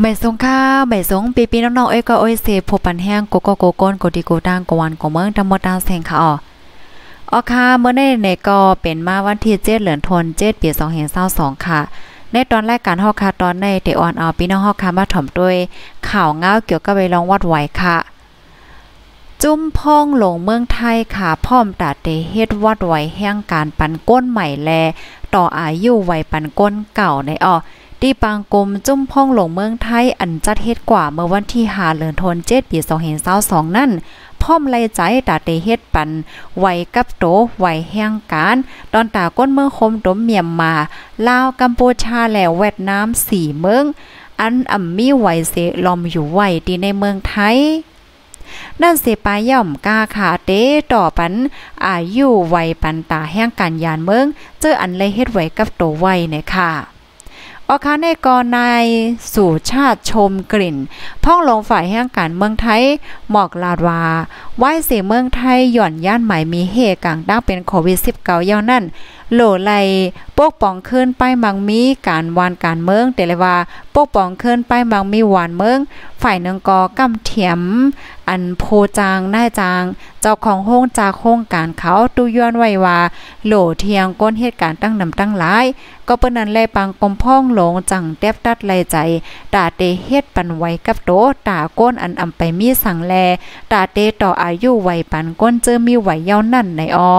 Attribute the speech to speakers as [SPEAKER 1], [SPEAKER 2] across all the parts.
[SPEAKER 1] ไม่สงค่าไม่สงปีปีน้องๆเอ้ยก็อ้ยเสพปันแห้งโกโกโกก้นโกดิโกตังกวันกเมืองทั้งหมดตางแสงค่ะอ๋ออ๋อค่ะเมื่อในในก็เป็นมาวันที่7เดือนธันวาคม7ปี2522ค่ะ ในตอนแรกการฮอกค่ะตอนในเตออนเอาพี่น้องฮอกค่ะมาถ่อมด้วย ข่าวเงาเกี่ยวกับไปลองวัดไหวค่ะ จุ้มพ่องลงเมืองไทยค่ะพร้อมตาเตเฮ็ดวัดไหวแห่งการปันก้นใหม่แล ต่ออายุไหวปันก้นเก่าในอ้อ ที่ปางกลมจุ้มพ่องหลงเมืองไทย อันจัดเฮ็ดกว่าเมื่อวันที่5เดือนธันวาคมปี2022นั่นพร้อมไล่ใจตาเตเฮ็ดปันไวกับโตไวแห่งการ ตอนตาก้นเมืองคมดมเมียมมาลาวกัมพูชาแลวเวียดนาม4เมือง อันอ่ำมีไหวเสลอมอยู่ไหวดีในเมืองไทยนั่นเสปายย่อมกาขาเตต่อปันอายุไวปันตาแห่งการยานเมือง เจออันเลยเฮ็ดไว้กับโตไวเนี่ยค่ะ ออคาในกรนายสู่ชาติชมกลิ่น พ่องลงฝ่ายแห่งการเมืองไทย หมอกลาดวาไหว้เสเมืองไทยหย่อนย่านใหม่มีเฮกลางดังเป็นโควิด 19 ยาวนั่น โหลไลปกป้องขึ้นไปมังมีการวานการเมืองแต่เลว่าปกป้องขึ้นไปมังมีวานเมือง ฝ่ายนึงกอกำเถียม อันโพจางหน้าจาง เจ้าของโฮงจากโครงการเขาตุย้อนไว้ว่าโหลเทียงก้นเหตุการณ์ตั้งนำตั้งหลาย ก็เปิ้นนั้นแลปังปมพ่องหลงจังแทบตัดไลใจตาเตเฮ็ดปันไว้กับโตตาก้นอันอำไปมีสังแลตาเตต่ออายุไว้ปันก้นเจอมีไหวเย้านั่นในอ้อ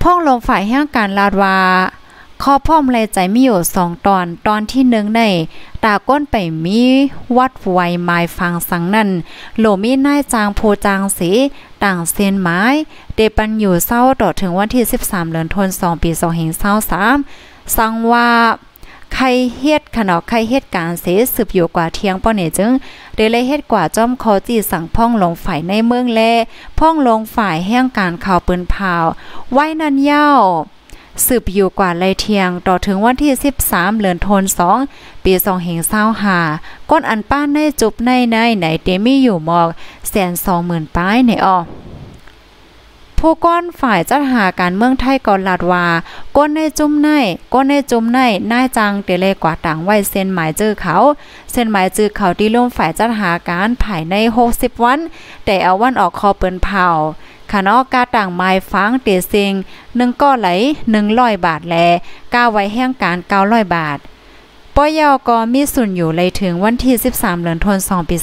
[SPEAKER 1] พ่องลงฝ่ายแห่งการลาดว่า ข้อพ่อมลยใจมีอยู่สองตอนตอนที่หนึ่งในตาก้นไปมีวัดไวไม้ฟังสังนั่นโหลมีนายจางโพจางสีต่างเซียนไม้ เดปันอยู่เศร้าต่อถึงวันที่ 13เดือนธันวาคมปี2523สังว่าใครเฮ็ดขนอกใครเฮ็ดการเสสืบอยู่กว่าเที่ยงป้อเนี่ยจึงได้เลยเฮ็ดกว่าจอมคอจีสั่งพ่องลงฝ่ายในเมืองแลพ่องลงฝ่ายแห่งการข่าวปืนเผาไว้นันเย้า สืบอยู่กว่าไรเทียงต่อถึงวันที่ 13เดือนธันวาคมปี2เฮง25ก้นอันป้านในจุบในในไหนเตมีอยู่หมอกแสนสองหมื่นป้ายในออผู้ก้อนฝ่ายจัดหาการเมืองไทยก่อนลาดว่าก้นในจุ่มในก้นในจุ่มในนายจังเตเลกว่าต่างไว้เส้นหมายจื้อเขา เส้นหมายจื้อเขาที่ร่วมฝ่ายจัดหาการภายใน 60 วัน แต่เอาวันออกคอเปิ้นเผา คณะกาต่างไม้ฟังเตเซิง1ก้อไหล100 บาทแลกาไว้แห่งการ900บาทปอยอก็มีส่วนอยู่เลยถึงวันที่ 13เดือนธันวาคมปี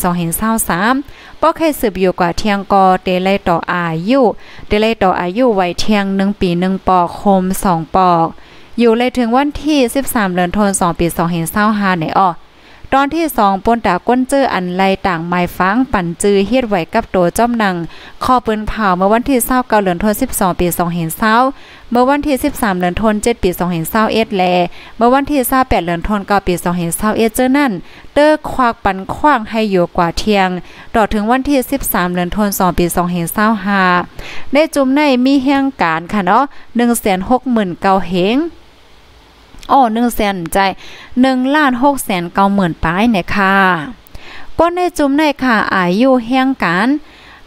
[SPEAKER 1] 2023ป้อเคยสืบอยู่กว่าเที่ยงกอเตเลยต่ออายุเตเลยต่ออายุไว้เที่ยง1ปี 1 ปอกคม 2 ปอก อยู่เลยถึงวันที่ 13เดือนธันวาคมปี2025ในอ้อ ตอนที่สองปนตาก้นเจออันไลต่างไม้ฟังปั่นจือเฮ็ดไหวกับตัวจ้อมนังข้อปืนเผาเมื่อวันที่เศร้าเกาเหลือนทนสิบสองปีสองเห็นเศร้าเมื่อวันที่สิบสามเหลือนทนเจ็ดปีสองเห็นเศร้าเอ็ดแล เมื่อวันที่เศร้าแปดเหลือนทนเก้าปีสองเห็นเศร้าเอ็ดเจอนั่นเตอร์ควักปั่นคว้างให้อยู่กว่าเทียงต่อถึงวันที่สิบสามเหลือนทนสองปีสองเห็นเศร้าหาในจุ่มในมีเฮียงการค่ะเนาะหนึ่งแสนหกหมื่นเกาเหง อ้อหนึ่งแสนใจหนึ่งล้านหกแสนเก้าหมื่นป้ายเนี่ยค่ะก้นในจุ่มในค่ะอายุแห่งการ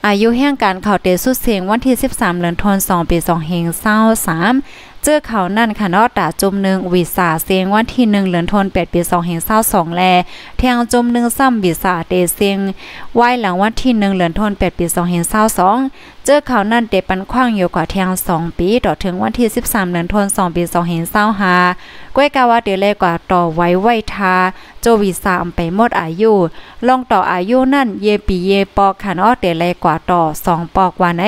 [SPEAKER 1] อายุแห่งการเขาเตสุดเสียงวันที่ 13เดือนธันวาคมปี2เฮง23เจอเขานั่นค่ะนาะตาจุมหนึ่งวิสาเสียงวันที่หนึ่งเหลือนทนแปดปีสองเห็นเศร้าสองแลแทงจุมหนึ่งซ้ำวิสาเตเสียงไว้หลังวันที่หนึ่งเหลือนทนแปดปีสองเห็นเศร้าสองเจอเขานั่นเตปันคว้างอยู่กว่าแทงสองปี ต่อถึงวันที่สิบสามเหลือนทนสองปีสองเห็นเศร้าหาก้วยกาวาเดเลกว่าต่อไว้ไว้ทา โจวิสามไปหมดอายุ ลองต่ออายุนั่นเยปีเยปอกค่ะเนาะเดเลกว่าต่อสองปอกว่าไหน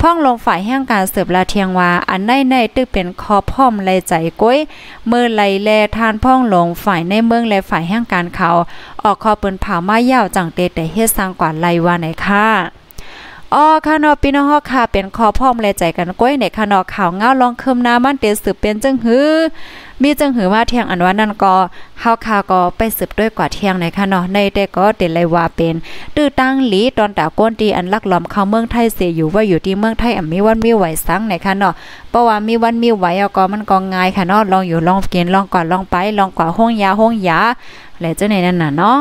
[SPEAKER 1] พ่องลงฝ่ายแห่งการเสืบลาเทียงว่าอันในในตึกเป็นคอพ่อมไลใจก้อยเมื่อไลแลทานพ่องลงฝ่ายในเมืองและฝ่ายแห่งการเขา ออกคอเปืนเผามายาวจังเตแต่เฮ็ดสร้างกว่าไลว่าไหนค่ะ อ๋อค่ะนาะพี่น้องฮอกค่ะเป็นคอพ่อมแลใจกันก้อยในค่ะนาะข่าวเงาลองเคืมน้ามันเตสืบเป็นจังหือมีจังหือว่าเที่ยงอันว่านั่นก็เฮาคาก็ไปสืบด้วยกว่าเที่ยงในค่ะนาะในแต่ก็เดเลยว่าเป็นตื้อตั้งหลีตอนตาก้นตีอันลักล้อมเข้าเมืองไทยเสียอยู่ว่าอยู่ที่เมืองไทยอะมีวันมีไหวสังในค่ะนาะเพราะว่ามีวันมีไหวเอาก็มันก็ง่ายค่ะนาะลองอยู่ลองกินลองก่อนลองไปลองกว่าห้องยาห้องยาอะไรจังไหนนั่นน่ะเนาะ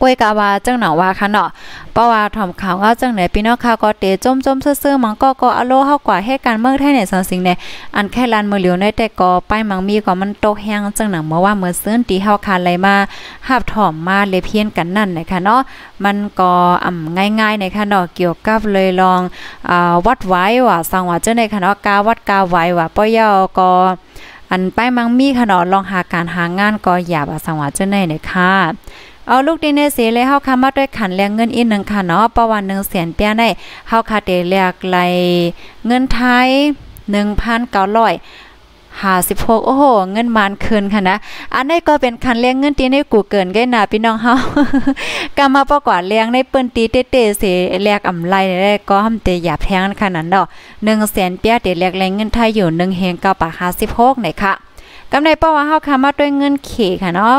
[SPEAKER 1] กล้วยกาว่าจังหนังว่าค่ะเนาะเพราะว่าถ่อมข่าวว่าจังไหนพี่น้องค่ะก็เตจมจมซื่อๆมันก็ก็อโลเฮากว่าให้การเมืองไทยเนี่ยสังสิ่งเนี่ยอันแค่ลานมือเหลียวในแต่ก็ไปมังมีก็มันตกแห้งจังหนังเมื่อว่าเมื่อซื้อตีเฮาคาอะไรมาหับถ่อมมาเลยเพี้ยนกันนั่นนะคะเนาะมันก็อ่ำง่ายๆนะคะเนาะเกี่ยวกับเลยลองอ่าวัดไว้ว่าสังว่าจังได๋ค่ะเนาะกาวัดกาไว้ว่าป้อยอก็อันไปมังมีค่ะเนาะลองหาการหางานก็อย่าว่าสังว่าจังได๋เนี่ยค่ะ เอาลูกดีในเสียเลยเฮาคามาด้วยขันแรงเงินอีกหนึ่งค่ะเนาะประวันหนึ่งแสนเปียได้เฮาคาเตแลกไลเงินไทยหนึ่งพันเก้าร้อยห้าสิบหกโอ้โห เงินมานคืนค่ะนะ อันนี้ก็เป็นคันเลี้ยงเงินตีในกูเกินไกนาพี่น้องเฮากามาประกอบเลี้ยงในเปิ้นตีเตเตเสแลกอำไรได้ก็ทำเตหยาบแพงขนาดดอก1แสนเปียเตแลกแรงเงินไทยอยู่1เฮง9บาท56ไหนค่ะกำไรเพราะว่าเฮาคามาด้วยเงินเขค่ะเนาะ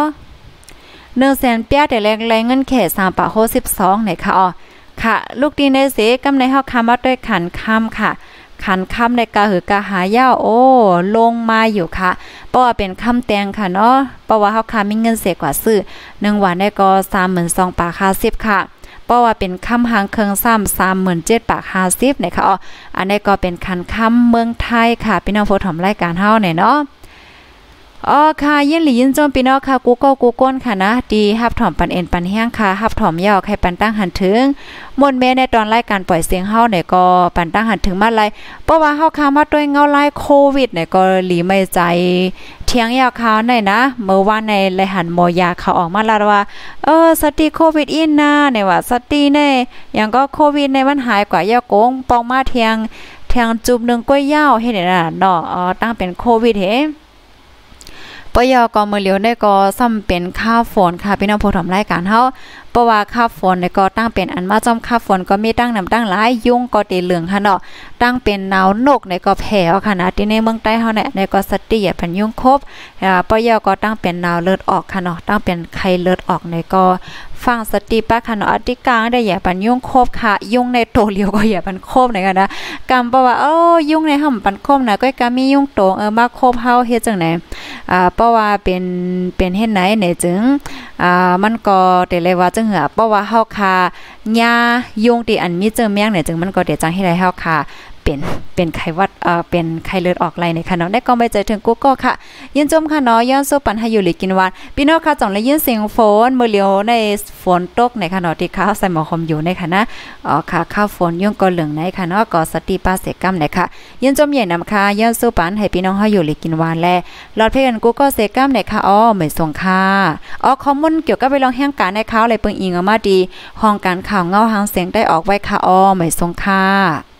[SPEAKER 1] หนึ่งแสนเปียแต่แรงแรงเงินเขตสามปะโฮสิบสองไหนค่ะอ๋อค่ะ ลูกดีในเสกำในเฮาคำว่าด้วยขันคำค่ะ ขันคำในกาหือกาหายาโอ้ลงมาอยู่ค่ะเพราะว่าเป็นคำแตงค่ะเนาะเพราะว่าเฮาคามีเงินเสียกว่าซื้อหนึ่งวันได้ก็สามหมื่นสองปาค่าสิบค่ะเพราะว่าเป็นคำหางเครื่องซ้ำสามหมื่นเจ็ดปากห้าสิบนะคะอ๋ออันนี้ก็เป็นคันคำเมืองไทยค่ะพี่น้องผู้ถมรายการเฮาเนี่ยเนาะ อ๋อค่ะยินหลียินจมพี่น้องค่ะกูก็กูก้นค่ะนะดีฮับถอมปันเอ็นปันแห้งค่ะฮับถอมยาวให้ปันตั้งหันถึงมนเมในตอนรายการปล่อยเสียงเฮาเนี่ยก็ปันตั้งหันถึงมาไรเพราะว่าเฮาคามาด้วยเงาไล่โควิดเนี่ยก็หลีไม่ใจเที่ยงยาวคาวในนะเมื่อวานในไรหันโมยาเขาออกมาแลาว่าเออสติโควิดอินนะเนี่ยว่าสติในอย่างก็โควิดในมันหายกว่ายาโกงปองมาเที่ยงเที่ยงจุบนึงก้อยยาวเฮ็ดได้น่ะเนาะอ๋อตั้งเป็นโควิดเฮ ปยอกอมือเหลียวได้ก็ซ้ำเป็นค่าฝนค่ะพี่น้องผู้ชมรายการเฮาเพราะว่าค่าฝนเนี่ยก็ตั้งเป็นอันมาจอมค่าฝนก็มีตั้งนำตั้งหลายยุ่งก็ตีเหลืองค่ะเนาะตั้งเป็นหนาวนกในก็แผ่ค่ะนะที่ในเมืองใต้เฮาเนี่ยในก็สติอย่าพันยุ่งครบอ่าปยอก็ตั้งเป็นหนาวเลือดออกค่ะเนาะตั้งเป็นไข้เลือดออกในก็ฟังสติปะค่ะเนาะอธิกลางได้อย่าปันยุ่งครบค่ะ ยุ่งในโตเลียวก็อย่าปันครบในกันนะกำเพราะว่าเออยุ่งในห่ำปันครบนะก็กามียุ่งโตเออมาครบเฮาเฮ็ดจังไหนอ่าเพราะว่าเป็นเป็นเฮ็ดไหนเนี่ยจึงอ่ามันก็แต่เลยว่าจังเหือเพราะว่าเฮาคาหญ้ายุ่งที่อันมีเจอแมงเนี่ยจึงมันก็เดี๋ยวจังให้ได้เฮาคา เป็นเป็นไขวัดเอ่อเป็นไข้เลือดออกไหลในค่ะเนาะได้ก็ไปเจอถึงกูก็ค่ะ ยินจมค่ะเนาะย้อนสู้ปันให้อยู่หลีกินวันพี่น้องค่ะจ่องและยินเสียงฝนเมื่อเลียวในฝนตกในค่ะเนาะที่ข้าวใส่หมอคอมอยู่ในค่ะนะอ๋อค่ะข้าวฝนยุ่งก็เหลืองในค่ะเนาะก็สติปาเสกำในค่ะยินจมใหญ่นำค่ะย้อนสู้ปันให้พี่น้องเฮาอยู่หลีกินวันแลหลอดเพกันกูก็เสกำในค่ะอ๋อเหมือนส่งค่ะอ๋อข้อมูลเกี่ยวกับไปลองแห่งการในข่าวอะไรเปิงอิงออกมาดีห้องการข่าวเงาหางเสียงได้ออกไว้ค่ะอ๋อเหมือนส่งค่ะ